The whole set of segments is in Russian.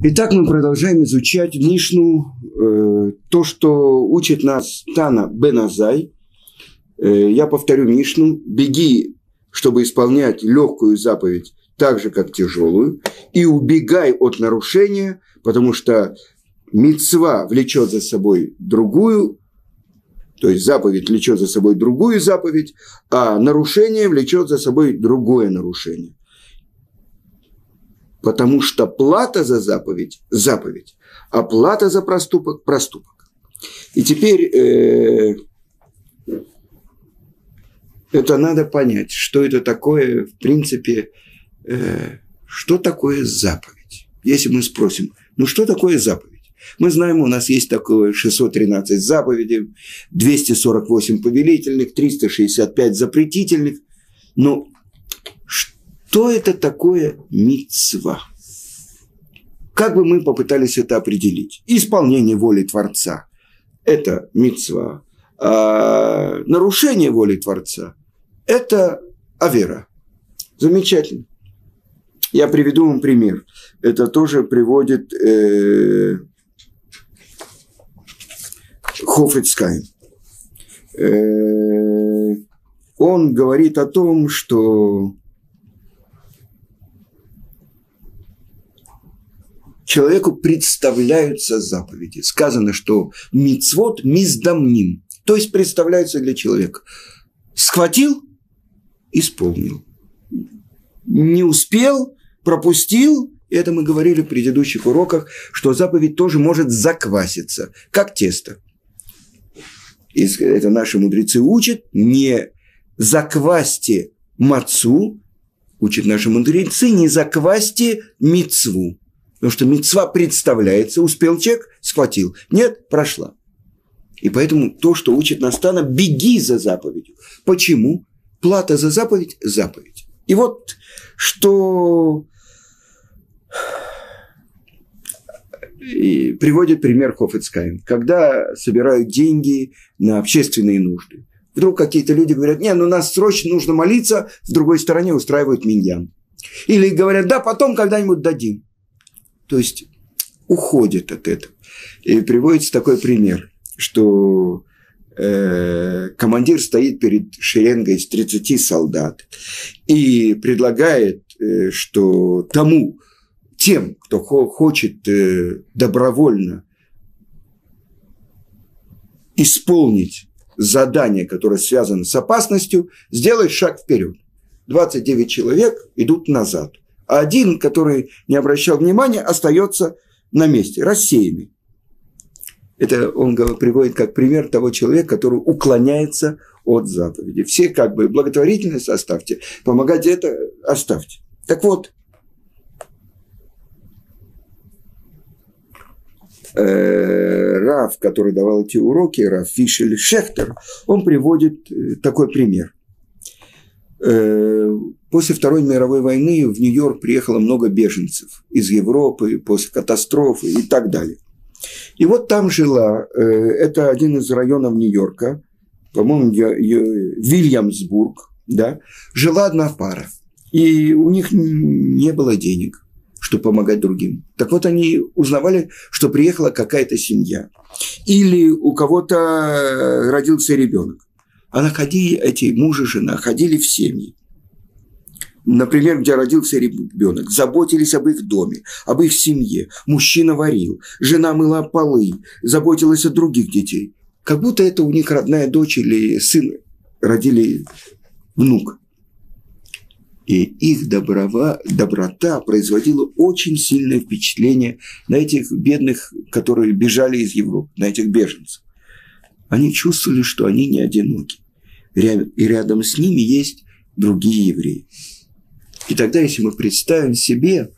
Итак, мы продолжаем изучать Мишну, э, то, что учит нас Тана Беназай. Э, я повторю Мишну. Беги, чтобы исполнять легкую заповедь так же, как тяжелую, и убегай от нарушения, потому что мецва влечет за собой другую, то есть заповедь влечет за собой другую заповедь, а нарушение влечет за собой другое нарушение. Потому что плата за заповедь – заповедь, а плата за проступок – проступок. И теперь э, это надо понять, что это такое, в принципе, э, что такое заповедь. Если мы спросим, ну что такое заповедь? Мы знаем, у нас есть такое 613 заповедей, 248 повелительных, 365 запретительных. Но что это такое мицва? Как бы мы попытались это определить? Исполнение воли Творца – это мицва. А нарушение воли Творца – это авера. Замечательно. Я приведу вам пример. Это тоже приводит э, Хофицкайн. Э, он говорит о том, что человеку представляются заповеди. Сказано, что мицвод миздамним, то есть представляются для человека. Схватил, исполнил. Не успел, пропустил, это мы говорили в предыдущих уроках, что заповедь тоже может закваситься, как тесто. И это наши мудрецы учат, не заквасьте мацу, учат наши мудрецы, не заквасьте мицву. Потому что мецва представляется, успел человек, схватил. Нет, прошла. И поэтому то, что учит Настана, беги за заповедью. Почему? Плата за заповедь – заповедь. И вот что и приводит пример Хофицкайн. Когда собирают деньги на общественные нужды, вдруг какие-то люди говорят, не, ну нас срочно нужно молиться, в другой стороне устраивают миньян. Или говорят, да, потом когда-нибудь дадим. То есть уходит от этого. И приводится такой пример, что э, командир стоит перед шеренгой из 30 солдат и предлагает, э, что тому, тем, кто хочет э, добровольно исполнить задание, которое связано с опасностью, сделать шаг вперед. 29 человек идут назад – а один, который не обращал внимания, остается на месте, рассеянный. Это он приводит как пример того человека, который уклоняется от заповеди. Все как бы благотворительность оставьте, помогать это оставьте. Так вот, э, Раф, который давал эти уроки, Раф Фишель Шехтер, он приводит э, такой пример. Э, после Второй мировой войны в Нью-Йорк приехало много беженцев из Европы после катастрофы и так далее. И вот там жила, э, это один из районов Нью-Йорка, по-моему, Вильямсбург, да, жила одна пара. И у них не было денег, чтобы помогать другим. Так вот, они узнавали, что приехала какая-то семья. Или у кого-то родился ребенок а находили эти муж и жена, ходили в семьи. Например, где родился ребенок, заботились об их доме, об их семье. Мужчина варил, жена мыла полы, заботилась о других детей. Как будто это у них родная дочь или сын родили внука. И их доброва, доброта производила очень сильное впечатление на этих бедных, которые бежали из Европы, на этих беженцев они чувствовали, что они не одиноки. И рядом с ними есть другие евреи. И тогда, если мы представим себе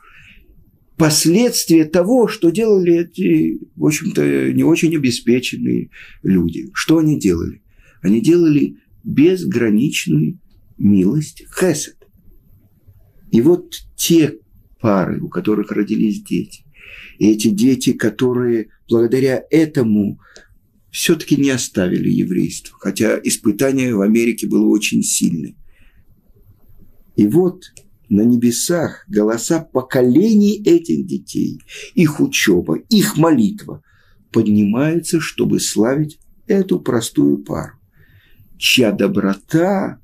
последствия того, что делали эти, в общем-то, не очень обеспеченные люди, что они делали? Они делали безграничную милость, хесед. И вот те пары, у которых родились дети, и эти дети, которые благодаря этому все-таки не оставили еврейство, хотя испытание в Америке было очень сильное. И вот на небесах голоса поколений этих детей, их учеба, их молитва поднимаются, чтобы славить эту простую пару, чья доброта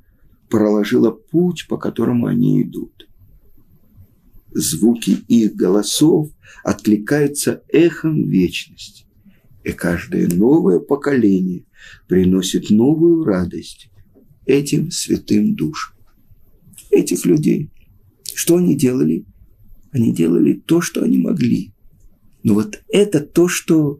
проложила путь, по которому они идут. Звуки их голосов откликаются эхом вечности, и каждое новое поколение приносит новую радость этим святым душам. Этих людей. Что они делали? Они делали то, что они могли. Но вот это то, что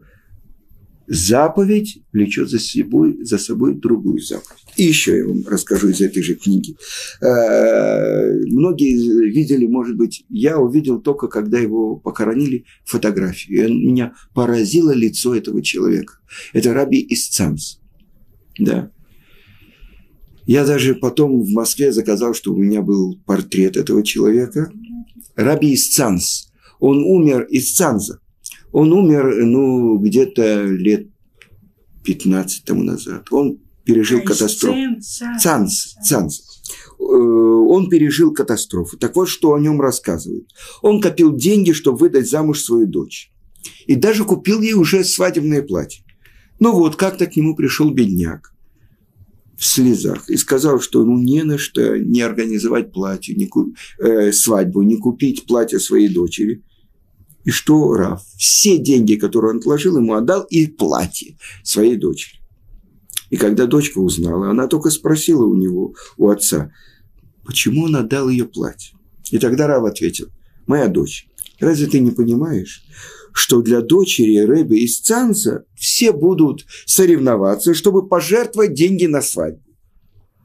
заповедь влечет за собой, за собой другую заповедь. И еще я вам расскажу из этой же книги. Э, многие видели, может быть, я увидел только, когда его похоронили, фотографию. И меня поразило лицо этого человека. Это Раби Исцамс. Да. Я даже потом в Москве заказал, чтобы у меня был портрет этого человека. Раби Исцанс. Он умер из Цанза. Он умер, ну, где-то лет 15 тому назад. Он пережил катастрофу. Цанс, Цанс. Э, он пережил катастрофу. Так вот, что о нем рассказывают. Он копил деньги, чтобы выдать замуж свою дочь. И даже купил ей уже свадебное платье. Ну вот, как-то к нему пришел бедняк в слезах и сказал, что ему не на что не организовать платье, не ку... э, свадьбу, не купить платье своей дочери. И что Раф? Все деньги, которые он отложил, ему отдал и платье своей дочери. И когда дочка узнала, она только спросила у него, у отца, почему он отдал ее платье. И тогда Рав ответил, моя дочь, разве ты не понимаешь, что для дочери Рэби из Цанца все будут соревноваться, чтобы пожертвовать деньги на свадьбу.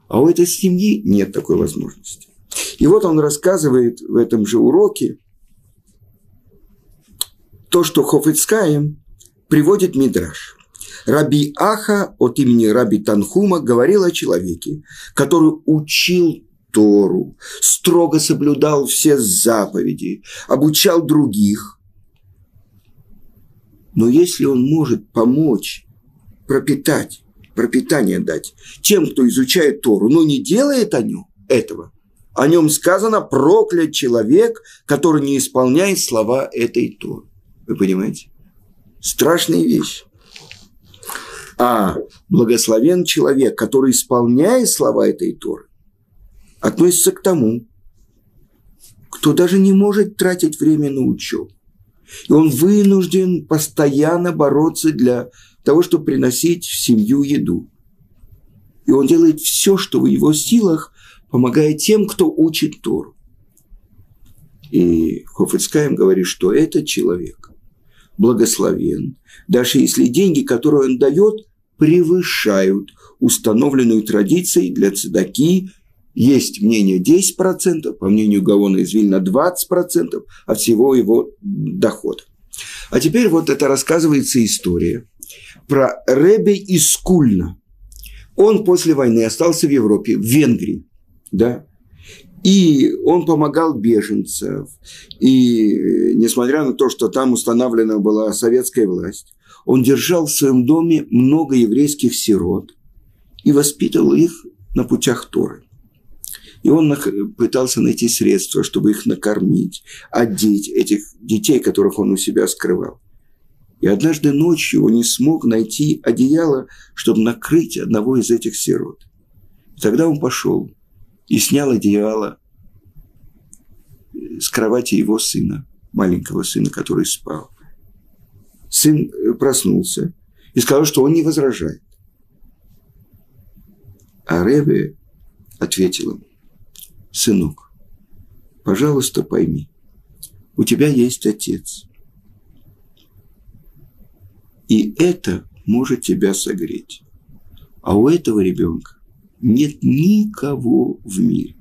А у этой семьи нет такой возможности. И вот он рассказывает в этом же уроке, то, что Хофицкаем приводит Мидраш. Раби Аха от имени Раби Танхума говорил о человеке, который учил Тору, строго соблюдал все заповеди, обучал других. Но если он может помочь пропитать, пропитание дать тем, кто изучает Тору, но не делает о нем этого, о нем сказано проклят человек, который не исполняет слова этой Торы. Вы понимаете? Страшная вещь. А благословен человек, который исполняет слова этой Торы, относится к тому, кто даже не может тратить время на учебу. И он вынужден постоянно бороться для того, чтобы приносить в семью еду. И он делает все, что в его силах, помогая тем, кто учит Тору. И Хофицкаем говорит, что этот человек благословен, даже если деньги, которые он дает, превышают установленную традицией для цедаки. Есть мнение 10%, по мнению Гавона из Вильна 20% от всего его дохода. А теперь вот это рассказывается история про Ребе из Кульна. Он после войны остался в Европе, в Венгрии, да, и он помогал беженцам. И э, несмотря на то, что там установлена была советская власть, он держал в своем доме много еврейских сирот и воспитывал их на путях Торы. И он пытался найти средства, чтобы их накормить, одеть этих детей, которых он у себя скрывал. И однажды ночью он не смог найти одеяло, чтобы накрыть одного из этих сирот. Тогда он пошел и снял одеяло с кровати его сына, маленького сына, который спал. Сын э, проснулся и сказал, что он не возражает. А Ребе ответил ему, сынок, пожалуйста, пойми, у тебя есть отец. И это может тебя согреть. А у этого ребенка нет никого в мире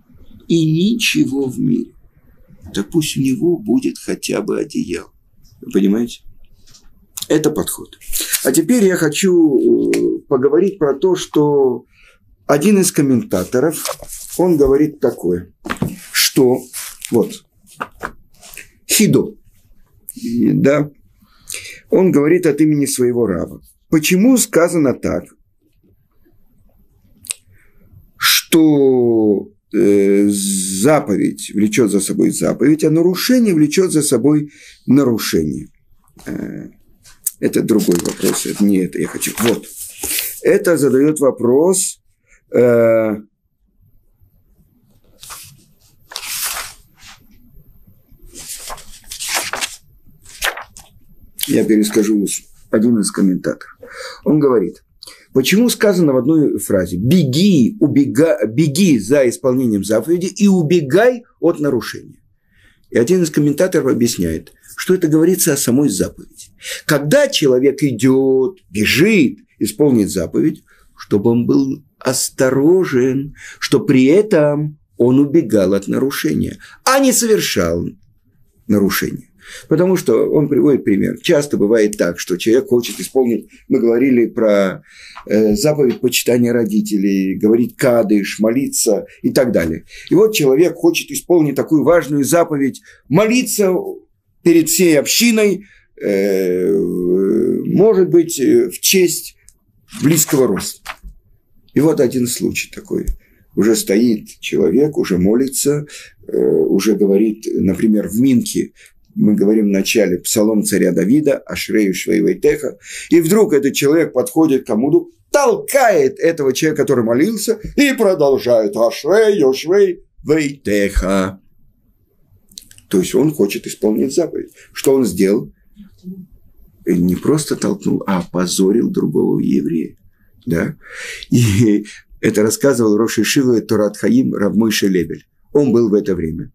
и ничего в мире. Так пусть у него будет хотя бы одеяло. Вы понимаете? Это подход. А теперь я хочу э, поговорить про то, что один из комментаторов, он говорит такое, что вот Хидо, да, он говорит от имени своего раба. Почему сказано так, что э, заповедь влечет за собой заповедь, а нарушение влечет за собой нарушение. Э, это другой вопрос, это не это я хочу. Вот. Это задает вопрос. Э, я перескажу один из комментаторов. Он говорит, почему сказано в одной фразе «беги, убега, беги за исполнением заповеди и убегай от нарушения». И один из комментаторов объясняет, что это говорится о самой заповеди. Когда человек идет, бежит, исполнит заповедь, чтобы он был осторожен, что при этом он убегал от нарушения, а не совершал нарушение. Потому что он приводит пример. Часто бывает так, что человек хочет исполнить, мы говорили про э, заповедь почитания родителей, говорить кадыш, молиться и так далее. И вот человек хочет исполнить такую важную заповедь, молиться перед всей общиной, э, может быть, в честь близкого роста. И вот один случай такой. Уже стоит человек, уже молится, э, уже говорит, например, в Минке мы говорим в начале псалом царя Давида, Ашрею Швейвейтеха, и вдруг этот человек подходит к Амуду, толкает этого человека, который молился, и продолжает Ашрею Швейвейтеха. То есть он хочет исполнить заповедь. Что он сделал? Не просто толкнул, а опозорил другого еврея. Да? И это рассказывал Роши Шива Турат Хаим Равмойша Лебель он был в это время.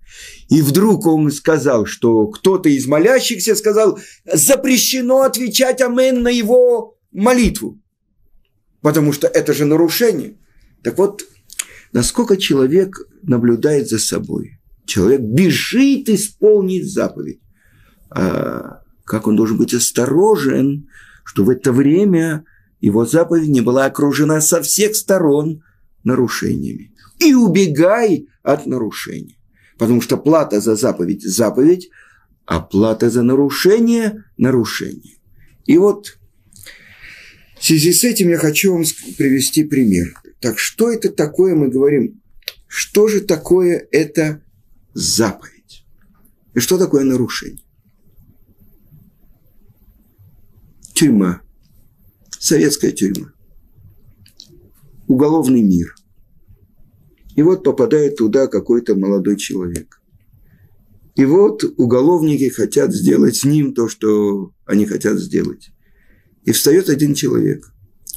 И вдруг он сказал, что кто-то из молящихся сказал, запрещено отвечать амен на его молитву, потому что это же нарушение. Так вот, насколько человек наблюдает за собой. Человек бежит исполнить заповедь. А как он должен быть осторожен, что в это время его заповедь не была окружена со всех сторон нарушениями и убегай от нарушения. Потому что плата за заповедь – заповедь, а плата за нарушение – нарушение. И вот в связи с этим я хочу вам привести пример. Так что это такое, мы говорим, что же такое это заповедь? И что такое нарушение? Тюрьма. Советская тюрьма. Уголовный мир. И вот попадает туда какой-то молодой человек. И вот уголовники хотят сделать с ним то, что они хотят сделать. И встает один человек.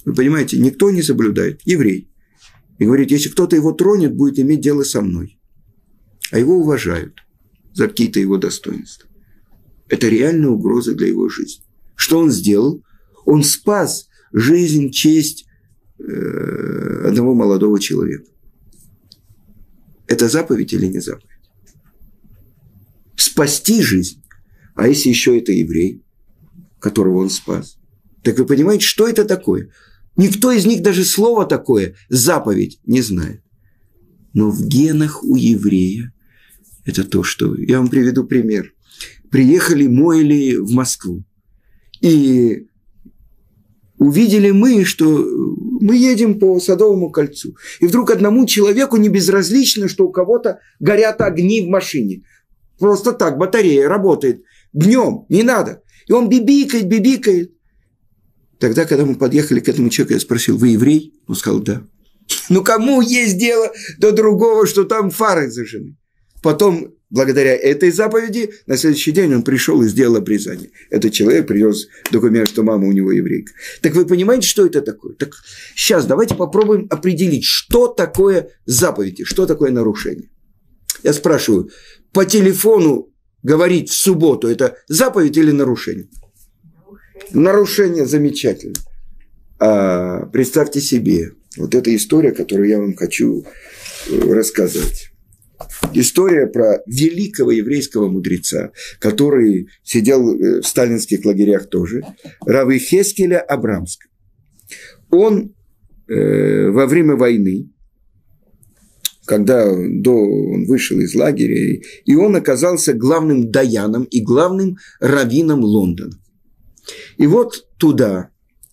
Вы понимаете, никто не соблюдает, еврей. И говорит, если кто-то его тронет, будет иметь дело со мной. А его уважают за какие-то его достоинства. Это реальная угроза для его жизни. Что он сделал? Он спас жизнь, честь э, одного молодого человека. Это заповедь или не заповедь? Спасти жизнь. А если еще это еврей, которого он спас? Так вы понимаете, что это такое? Никто из них даже слово такое, заповедь, не знает. Но в генах у еврея это то, что... Я вам приведу пример. Приехали Мойли в Москву. И увидели мы, что мы едем по Садовому кольцу. И вдруг одному человеку не безразлично, что у кого-то горят огни в машине. Просто так, батарея работает. Днем, не надо. И он бибикает, бибикает. Тогда, когда мы подъехали к этому человеку, я спросил, вы еврей? Он сказал, да. Ну, кому есть дело до другого, что там фары зажжены? Потом Благодаря этой заповеди на следующий день он пришел и сделал обрезание. Этот человек привез документ, что мама у него еврейка. Так вы понимаете, что это такое? Так сейчас давайте попробуем определить, что такое заповеди, что такое нарушение. Я спрашиваю, по телефону говорить в субботу – это заповедь или нарушение? Нарушение, нарушение замечательно. А, представьте себе, вот эта история, которую я вам хочу э, рассказать история про великого еврейского мудреца, который сидел э, в сталинских лагерях тоже, Равы Хескеля Абрамска. Он э, во время войны, когда до, он вышел из лагеря, и он оказался главным даяном и главным раввином Лондона. И вот туда,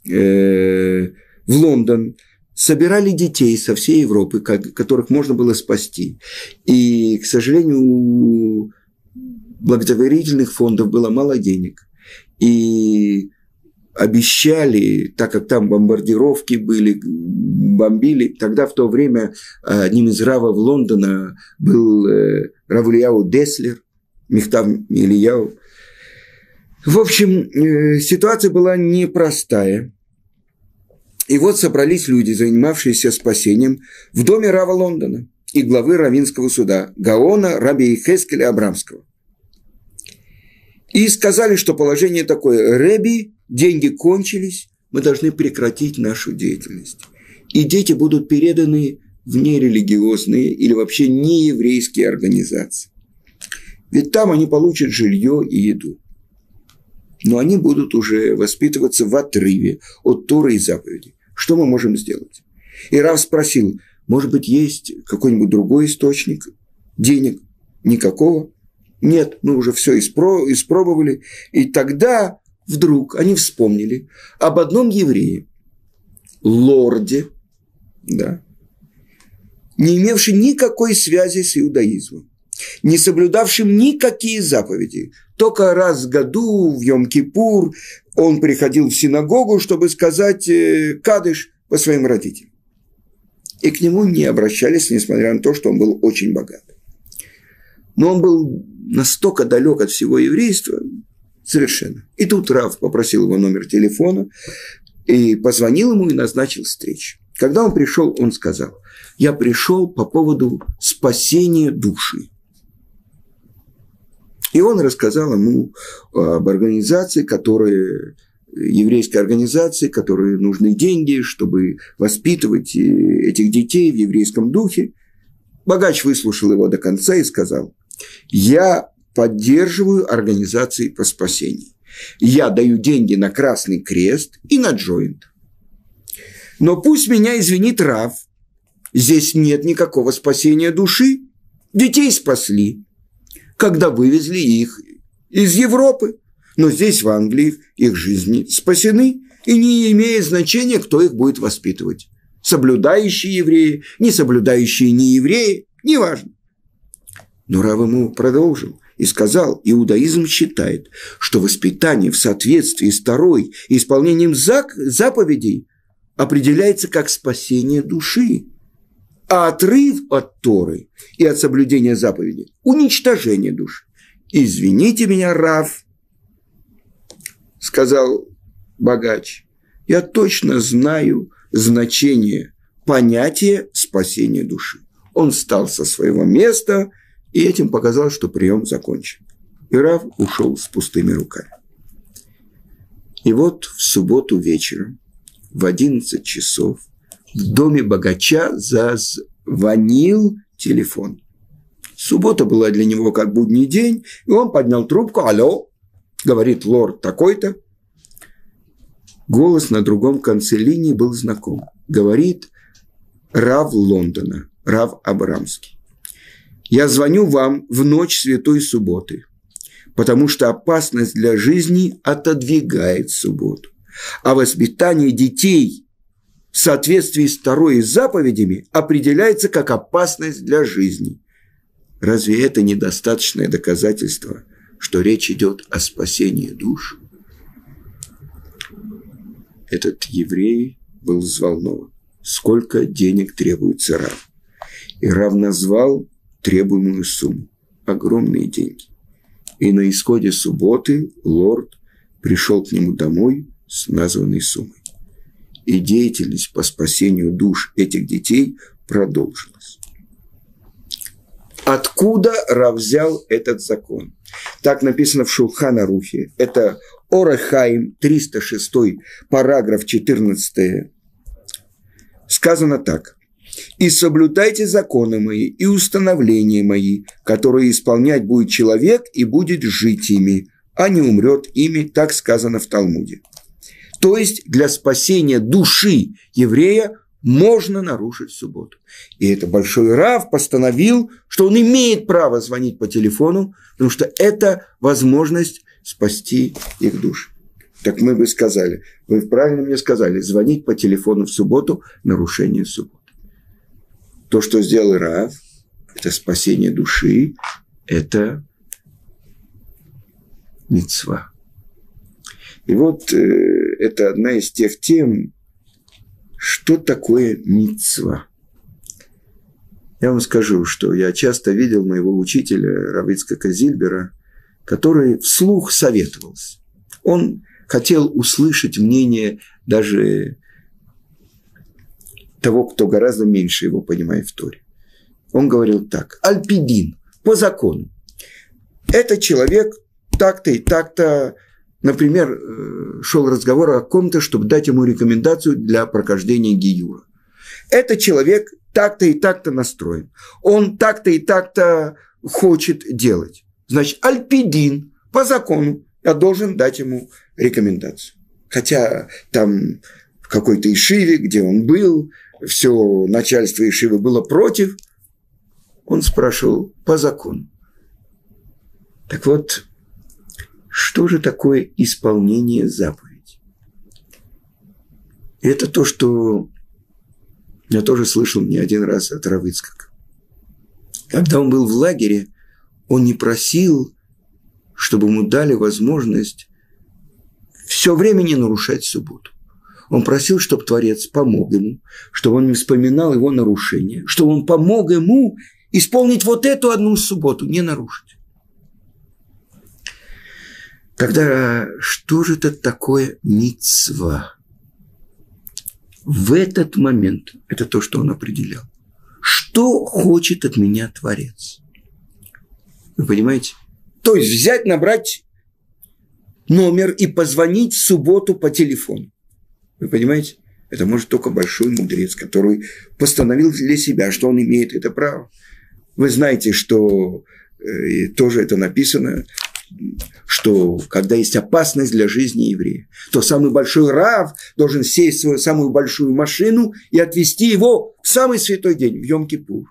э, в Лондон, собирали детей со всей Европы, которых можно было спасти. И, к сожалению, у благотворительных фондов было мало денег. И обещали, так как там бомбардировки были, бомбили, тогда в то время одним из равов Лондона был э, Равлияу Деслер, Мехтав Ильяу. В общем, э, ситуация была непростая. И вот собрались люди, занимавшиеся спасением, в доме Рава Лондона и главы Равинского суда Гаона Раби Хескеля Абрамского. И сказали, что положение такое. Реби, деньги кончились, мы должны прекратить нашу деятельность. И дети будут переданы в нерелигиозные или вообще нееврейские организации. Ведь там они получат жилье и еду. Но они будут уже воспитываться в отрыве от Торы и заповедей. Что мы можем сделать? И Рав спросил, может быть, есть какой-нибудь другой источник денег? Никакого. Нет, мы уже все испро- испробовали. И тогда вдруг они вспомнили об одном еврее, лорде, да, не имевший никакой связи с иудаизмом, не соблюдавшим никакие заповеди. Только раз в году, в Йом-Кипур, он приходил в синагогу, чтобы сказать э, кадыш по своим родителям. И к нему не обращались, несмотря на то, что он был очень богат. Но он был настолько далек от всего еврейства, совершенно. И тут Рав попросил его номер телефона, и позвонил ему и назначил встречу. Когда он пришел, он сказал, я пришел по поводу спасения души. И он рассказал ему об организации, которые еврейской организации, которые нужны деньги, чтобы воспитывать э, этих детей в еврейском духе. Богач выслушал его до конца и сказал, я поддерживаю организации по спасению. Я даю деньги на Красный Крест и на Джойнт. Но пусть меня извинит Рав, здесь нет никакого спасения души. Детей спасли, когда вывезли их из Европы. Но здесь, в Англии, их жизни спасены, и не имеет значения, кто их будет воспитывать. Соблюдающие евреи, не соблюдающие не евреи, неважно. Но Рав ему продолжил и сказал, иудаизм считает, что воспитание в соответствии с Торой и исполнением заповедей определяется как спасение души, а отрыв от Торы и от соблюдения заповедей – уничтожение души. «Извините меня, Рав», – сказал богач, – «я точно знаю значение понятия спасения души». Он встал со своего места – и этим показал, что прием закончен. И Рав ушел с пустыми руками. И вот в субботу вечером, в 11 часов, в доме богача зазвонил телефон. Суббота была для него как будний день, и он поднял трубку. «Алло!» – говорит лорд такой-то. Голос на другом конце линии был знаком. Говорит Рав Лондона, Рав Абрамский. Я звоню вам в ночь Святой Субботы, потому что опасность для жизни отодвигает субботу. А воспитание детей в соответствии с второй заповедями определяется как опасность для жизни. Разве это недостаточное доказательство, что речь идет о спасении душ? Этот еврей был взволнован. Сколько денег требуется Рав? И Рав назвал требуемую сумму. Огромные деньги. И на исходе субботы лорд пришел к нему домой с названной суммой. И деятельность по спасению душ этих детей продолжилась. Откуда Рав взял этот закон? Так написано в Шулхана Рухе. Это Орахаим, 306, параграф 14. Сказано так и соблюдайте законы мои и установления мои, которые исполнять будет человек и будет жить ими, а не умрет ими, так сказано в Талмуде. То есть для спасения души еврея можно нарушить субботу. И это большой Рав постановил, что он имеет право звонить по телефону, потому что это возможность спасти их души. Так мы бы сказали, вы правильно мне сказали, звонить по телефону в субботу – нарушение субботы. То, что сделал Рав, это спасение души, это мецва. И вот э, это одна из тех тем, что такое мецва. Я вам скажу, что я часто видел моего учителя Равицкака Зильбера, который вслух советовался. Он хотел услышать мнение даже того, кто гораздо меньше его понимает в Торе. Он говорил так. Альпидин, по закону. Это человек так-то и так-то, например, э, шел разговор о ком-то, чтобы дать ему рекомендацию для прохождения Гиюра. Это человек так-то и так-то настроен. Он так-то и так-то хочет делать. Значит, Альпидин по закону я должен дать ему рекомендацию. Хотя там в какой-то Ишиве, где он был, все начальство Ишивы было против, он спрашивал по закону. Так вот, что же такое исполнение заповеди? Это то, что я тоже слышал не один раз от Равыцкак. Когда он был в лагере, он не просил, чтобы ему дали возможность все время не нарушать субботу. Он просил, чтобы Творец помог ему, чтобы он не вспоминал его нарушения, чтобы он помог ему исполнить вот эту одну субботу, не нарушить. Тогда что же это такое мицва? В этот момент, это то, что он определял. Что хочет от меня Творец? Вы понимаете? То есть взять, набрать номер и позвонить в субботу по телефону. Вы понимаете? Это может только большой мудрец, который постановил для себя, что он имеет это право. Вы знаете, что э, тоже это написано, что когда есть опасность для жизни еврея, то самый большой рав должен сесть в свою самую большую машину и отвезти его в самый святой день, в Йом-Кипур.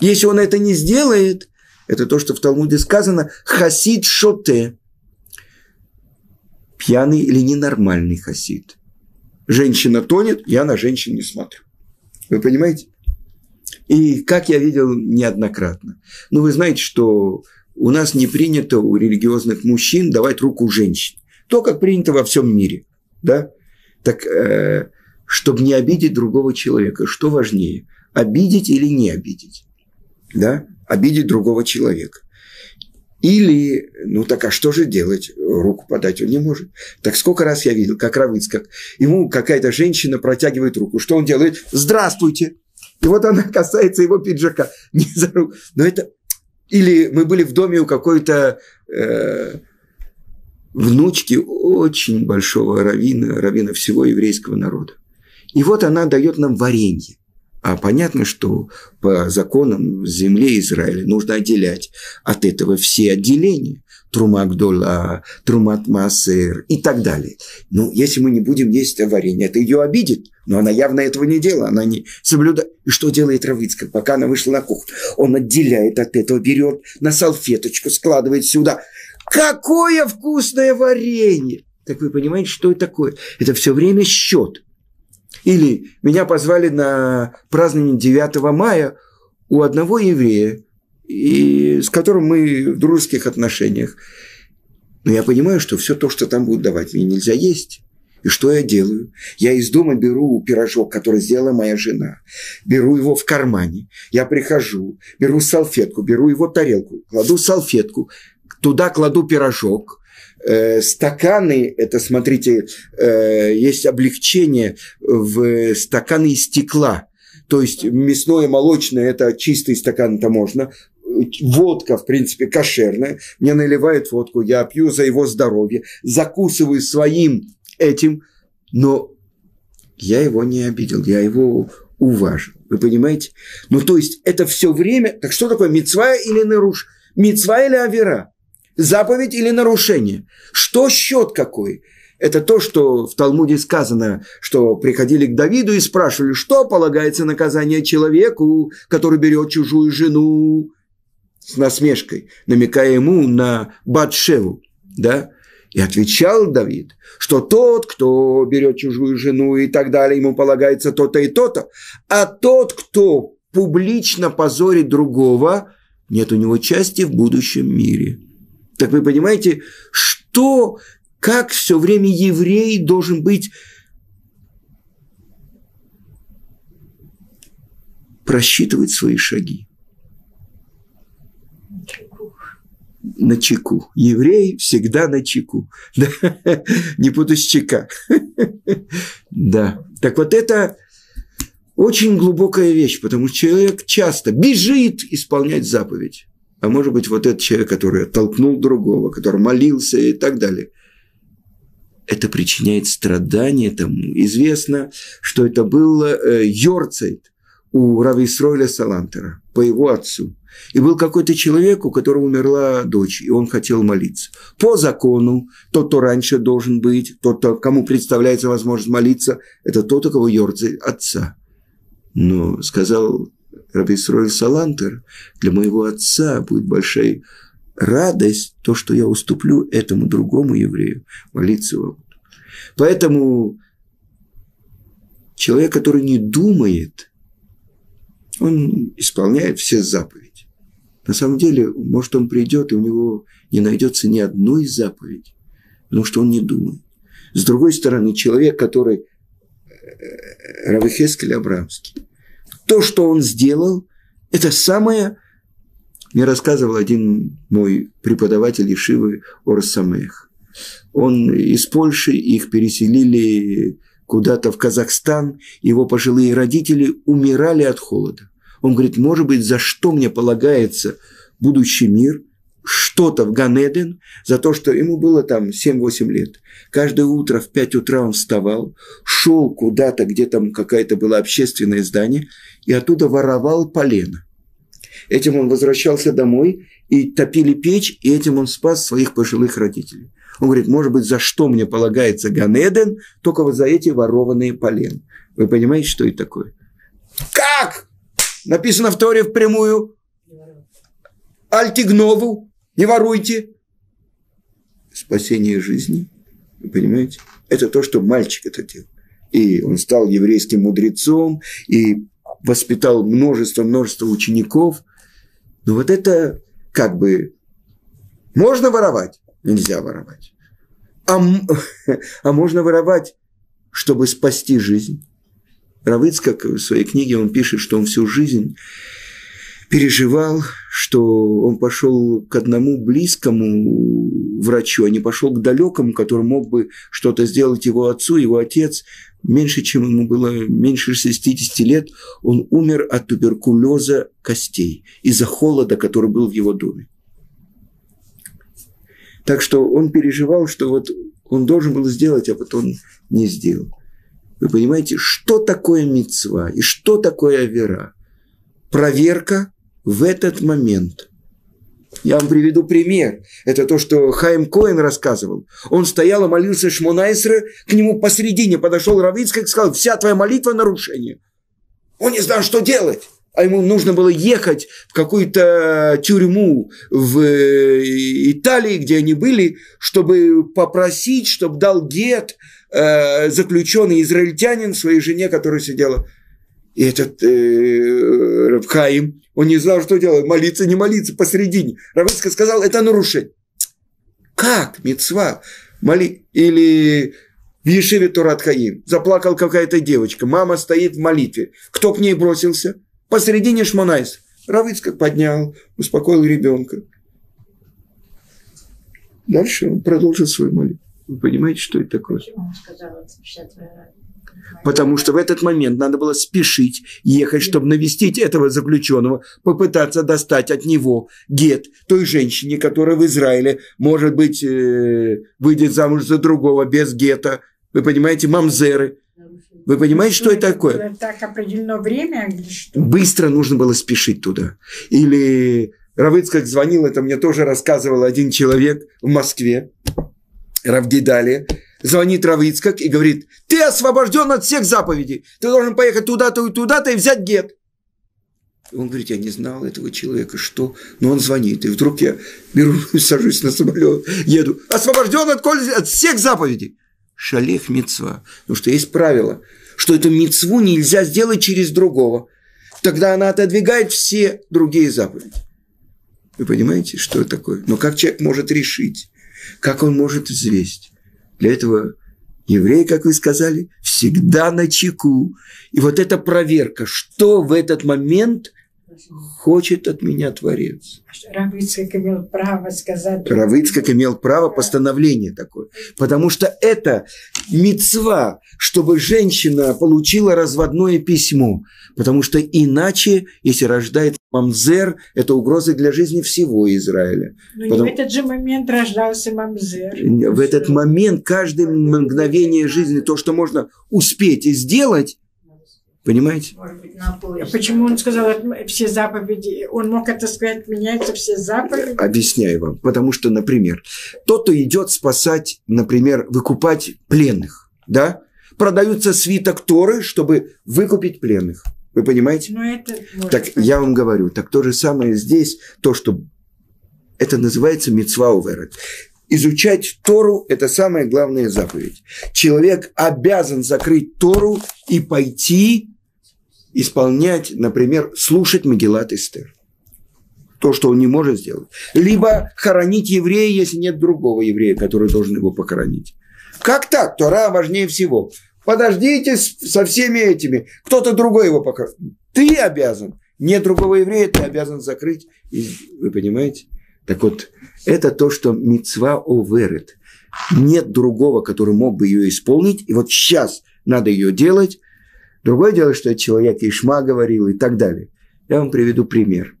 Если он это не сделает, это то, что в Талмуде сказано, хасид шоте, пьяный или ненормальный хасид. Женщина тонет, я на женщин не смотрю. Вы понимаете? И как я видел неоднократно. Ну, вы знаете, что у нас не принято у религиозных мужчин давать руку женщине. То, как принято во всем мире. Да? Так, э, чтобы не обидеть другого человека, что важнее? Обидеть или не обидеть? Да? Обидеть другого человека. Или, ну так а что же делать? Руку подать он не может. Так сколько раз я видел, как Равыцкак, ему какая-то женщина протягивает руку. Что он делает? Здравствуйте. И вот она касается его пиджака. Не за руку. Но это... Или мы были в доме у какой-то э, внучки очень большого равина, равина всего еврейского народа. И вот она дает нам варенье. А понятно, что по законам земли Израиля нужно отделять от этого все отделения. Трумагдола, Трумат Масер и так далее. Ну, если мы не будем есть варенье, это ее обидит. Но она явно этого не делала, она не соблюдает. И что делает Равицкая, пока она вышла на кухню? Он отделяет от этого, берет на салфеточку, складывает сюда. Какое вкусное варенье! Так вы понимаете, что это такое? Это все время счет. Или меня позвали на празднование 9 мая у одного еврея, и с которым мы в дружеских отношениях. Но я понимаю, что все то, что там будут давать, мне нельзя есть. И что я делаю? Я из дома беру пирожок, который сделала моя жена. Беру его в кармане. Я прихожу, беру салфетку, беру его тарелку, кладу салфетку, туда кладу пирожок, Э, стаканы, это, смотрите, э, есть облегчение в стаканы из стекла. То есть мясное, молочное – это чистый стакан, это можно. Водка, в принципе, кошерная. Мне наливают водку, я пью за его здоровье, закусываю своим этим, но я его не обидел, я его уважил. Вы понимаете? Ну, то есть, это все время... Так что такое, мецва или наруш? Мецва или авера? Заповедь или нарушение? Что счет какой? Это то, что в Талмуде сказано, что приходили к Давиду и спрашивали, что полагается наказание человеку, который берет чужую жену с насмешкой, намекая ему на Батшеву. Да? И отвечал Давид, что тот, кто берет чужую жену и так далее, ему полагается то-то и то-то, а тот, кто публично позорит другого, нет у него части в будущем мире. Так вы понимаете, что, как все время еврей должен быть просчитывать свои шаги. На чеку. Еврей всегда на чеку. Не путай с чека. Да. Так вот это очень глубокая вещь, потому что человек часто бежит исполнять заповедь. А может быть, вот этот человек, который оттолкнул другого, который молился и так далее. Это причиняет страдания тому. Известно, что это был э, Йорцейт, у Рависройля Салантера, по его отцу. И был какой-то человек, у которого умерла дочь, и он хотел молиться. По закону, тот, кто раньше должен быть, тот, кто, кому представляется возможность молиться, это тот, у кого Йорцель отца. Но сказал Рависроль Салантер, для моего отца будет большая радость то, что я уступлю этому другому еврею молиться вам. Поэтому человек, который не думает – он исполняет все заповеди. На самом деле, может, он придет, и у него не найдется ни одной заповеди, потому что он не думает. С другой стороны, человек, который э, Равихескель Абрамский, то, что он сделал, это самое, мне рассказывал один мой преподаватель Ишивы Орсамех. Он из Польши, их переселили куда-то в Казахстан, его пожилые родители умирали от холода. Он говорит, может быть, за что мне полагается будущий мир, что-то в Ганеден, за то, что ему было там 7-8 лет. Каждое утро в 5 утра он вставал, шел куда-то, где там какое-то было общественное здание, и оттуда воровал полено. Этим он возвращался домой, и топили печь, и этим он спас своих пожилых родителей. Он говорит, может быть, за что мне полагается Ганеден, только вот за эти ворованные полен. Вы понимаете, что это такое? Как? Написано в Торе впрямую. Альтигнову, не воруйте. Спасение жизни, вы понимаете? Это то, что мальчик это делал. И он стал еврейским мудрецом, и воспитал множество-множество учеников. Но вот это как бы... Можно воровать? Нельзя воровать. А, а можно воровать, чтобы спасти жизнь. Равыцкак в своей книге он пишет, что он всю жизнь переживал, что он пошел к одному близкому врачу, а не пошел к далекому, который мог бы что-то сделать его отцу, его отец, меньше, чем ему было, меньше 60 лет, он умер от туберкулеза костей из-за холода, который был в его доме. Так что он переживал, что вот он должен был сделать, а потом не сделал. Вы понимаете, что такое мецва и что такое вера? Проверка в этот момент. Я вам приведу пример. Это то, что Хайм Коэн рассказывал. Он стоял и молился Шмонайсре, к нему посередине подошел Равицкий и сказал, вся твоя молитва нарушение. Он не знал, что делать. А ему нужно было ехать в какую-то тюрьму в э, Италии, где они были, чтобы попросить, чтобы дал гет э, заключенный израильтянин своей жене, которая сидела. И этот э, Рабхаим, он не знал, что делать, молиться, не молиться, посередине. Равыцка сказал, это нарушение. Как, мецва? Моли... Или в Ешиве Турат Хаим. Заплакала какая-то девочка. Мама стоит в молитве. Кто к ней бросился? Посередине Шмонайс. Равыцкак поднял, успокоил ребенка. Дальше он продолжил свою молитву. Вы понимаете, что это такое? Потому что в этот момент надо было спешить, ехать, чтобы навестить этого заключенного, попытаться достать от него гет той женщине, которая в Израиле, может быть, э, выйдет замуж за другого без гета. Вы понимаете, мамзеры. Вы понимаете, что это такое? Так определено время или что? Быстро нужно было спешить туда. Или Равыцкак звонил, это мне тоже рассказывал один человек в Москве. Равгидали, звонит Равицкак и говорит, ты освобожден от всех заповедей, ты должен поехать туда-то и туда-то и взять гет. Он говорит, я не знал этого человека, что? Но он звонит, и вдруг я беру, сажусь на самолет, еду, освобожден от, от всех заповедей. Шалех мецва. Потому что есть правило, что эту мецву нельзя сделать через другого. Тогда она отодвигает все другие заповеди. Вы понимаете, что это такое? Но как человек может решить? Как он может взвесить? Для этого еврей, как вы сказали, всегда на чеку. И вот эта проверка, что в этот момент хочет от меня Творец. Равыцкак имел право сказать. Равыцкак имел право постановление такое. Потому что это мецва, чтобы женщина получила разводное письмо. Потому что иначе, если рождает мамзер, это угроза для жизни всего Израиля. Но Потому... не в этот же момент рождался мамзер. В этот момент, каждое мгновение жизни, то, что можно успеть и сделать, Понимаете? А почему он сказал все заповеди? Он мог это сказать, меняются все заповеди? Объясняю вам. Потому что, например, тот, кто идет спасать, например, выкупать пленных, да, продаются свиток Торы, чтобы выкупить пленных. Вы понимаете? Но это так быть. я вам говорю, так то же самое здесь, то, что это называется мицвауверет. Изучать Тору – это самая главная заповедь. Человек обязан закрыть Тору и пойти исполнять, например, слушать Магеллат Эстер. То, что он не может сделать. Либо хоронить еврея, если нет другого еврея, который должен его похоронить. Как так? Тора важнее всего. Подождите со всеми этими. Кто-то другой его похоронит. Ты обязан. Нет другого еврея, ты обязан закрыть. И, вы понимаете? Так вот, это то, что мецва оверет. Нет другого, который мог бы ее исполнить, и вот сейчас надо ее делать. Другое дело, что человек Ишма говорил и так далее. Я вам приведу пример.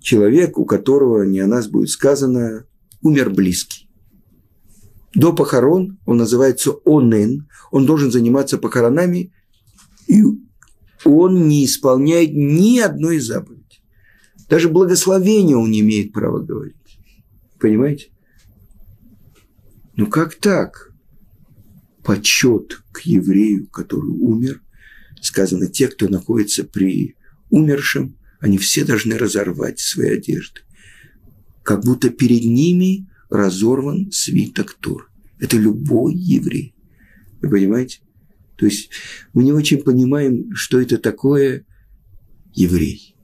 Человек, у которого не о нас будет сказано, умер близкий. До похорон он называется онен, он должен заниматься похоронами, и он не исполняет ни одной заповеди. Даже благословение он не имеет права говорить. Понимаете? Ну как так? Почет к еврею, который умер, сказано, те, кто находится при умершем, они все должны разорвать свои одежды. Как будто перед ними разорван свиток Тур. Это любой еврей. Вы понимаете? То есть мы не очень понимаем, что это такое еврей.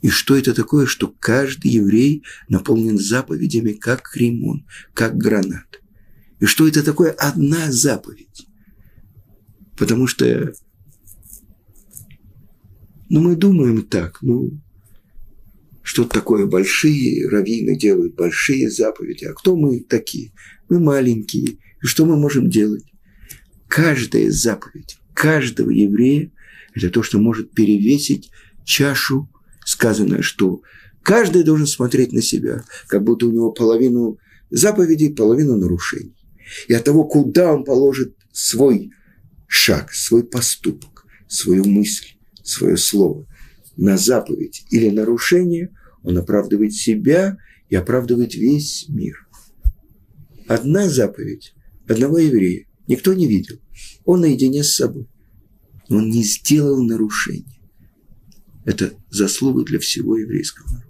И что это такое, что каждый еврей наполнен заповедями, как римон, как гранат. И что это такое одна заповедь. Потому что, ну, мы думаем так, ну, что такое большие раввины делают, большие заповеди. А кто мы такие? Мы маленькие. И что мы можем делать? Каждая заповедь каждого еврея – это то, что может перевесить чашу сказано, что каждый должен смотреть на себя, как будто у него половину заповедей, половину нарушений. И от того, куда он положит свой шаг, свой поступок, свою мысль, свое слово на заповедь или нарушение, он оправдывает себя и оправдывает весь мир. Одна заповедь одного еврея никто не видел. Он наедине с собой. Он не сделал нарушения. Это заслуга для всего еврейского народа.